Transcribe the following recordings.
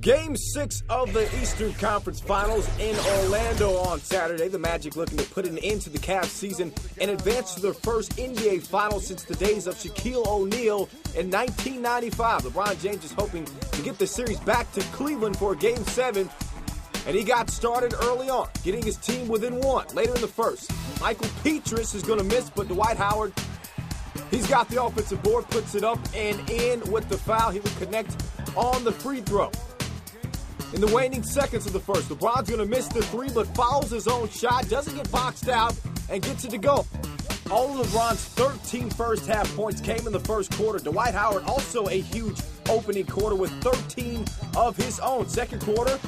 Game six of the Eastern Conference Finals in Orlando on Saturday. The Magic looking to put an end to the Cavs season and advance to their first NBA Finals since the days of Shaquille O'Neal in 1995. LeBron James is hoping to get the series back to Cleveland for Game seven, and he got started early on, getting his team within one. Later in the first, Michael Pietrus is going to miss, but Dwight Howard He's got the offensive board, puts it up and in with the foul. He would connect on the free throw. In the waning seconds of the first, LeBron's going to miss the three, but fouls his own shot, doesn't get boxed out, and gets it to go. All of LeBron's 13 first half points came in the first quarter. Dwight Howard also a huge opening quarter with 13 of his own. Second quarter,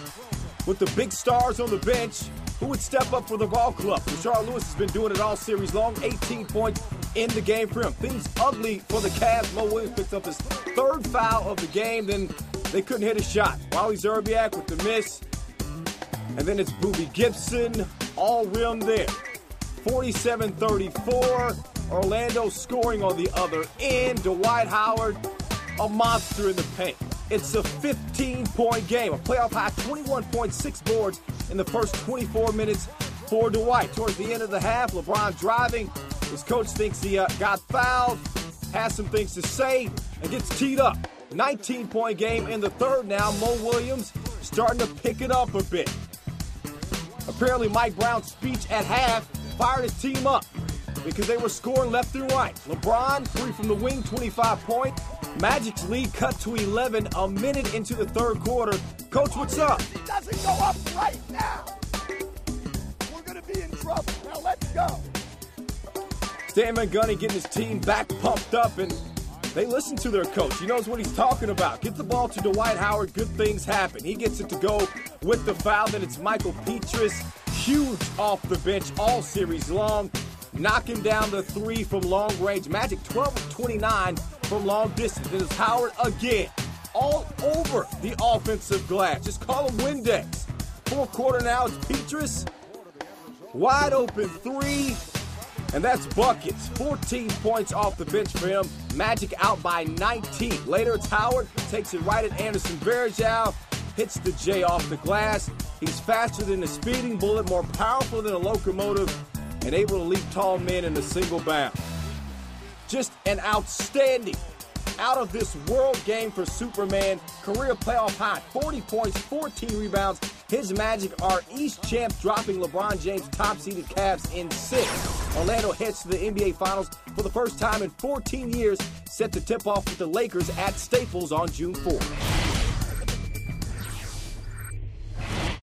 with the big stars on the bench, who would step up for the ball club? Rashard Lewis has been doing it all series long, 18 points in the game for him. Things ugly for the Cavs. Mo Williams picks up his third foul of the game, then they couldn't hit a shot. Wally Szczerbiak with the miss. And then it's Boobie Gibson, all rim there. 47 34. Orlando scoring on the other end. Dwight Howard, a monster in the paint. It's a 15 point game, a playoff high 21.6 boards in the first 24 minutes for Dwight. Towards the end of the half, LeBron driving. His coach thinks he uh, got fouled, has some things to say, and gets teed up. 19 point game in the third now. Mo Williams starting to pick it up a bit. Apparently, Mike Brown's speech at half fired his team up because they were scoring left and right. LeBron, three from the wing, 25 point. Magic's lead cut to 11 a minute into the third quarter. Coach, what's up? It doesn't go up right now. We're going to be in trouble. Now let's go. Stan Van Gundy getting his team back pumped up and they listen to their coach. He knows what he's talking about. Get the ball to Dwight Howard. Good things happen. He gets it to go with the foul. Then it's Michael Pietrus. Huge off the bench all series long. Knocking down the three from long range. Magic 12 of 29 from long distance. Then it's Howard again. All over the offensive glass. Just call him Windex. Fourth quarter now, it's Pietrus. Wide open three. And that's buckets. 14 points off the bench for him. Magic out by 19. Later, it's Howard. Takes it right at Anderson Varejao. Hits the J off the glass. He's faster than a speeding bullet, more powerful than a locomotive, and able to leap tall men in a single bound. Just an outstanding out of this world game for Superman. Career playoff high 40 points, 14 rebounds. His Magic are East champs, dropping LeBron James' top seeded Cavs in six. Orlando heads to the NBA Finals for the first time in 14 years, set to tip off with the Lakers at Staples on June 4th.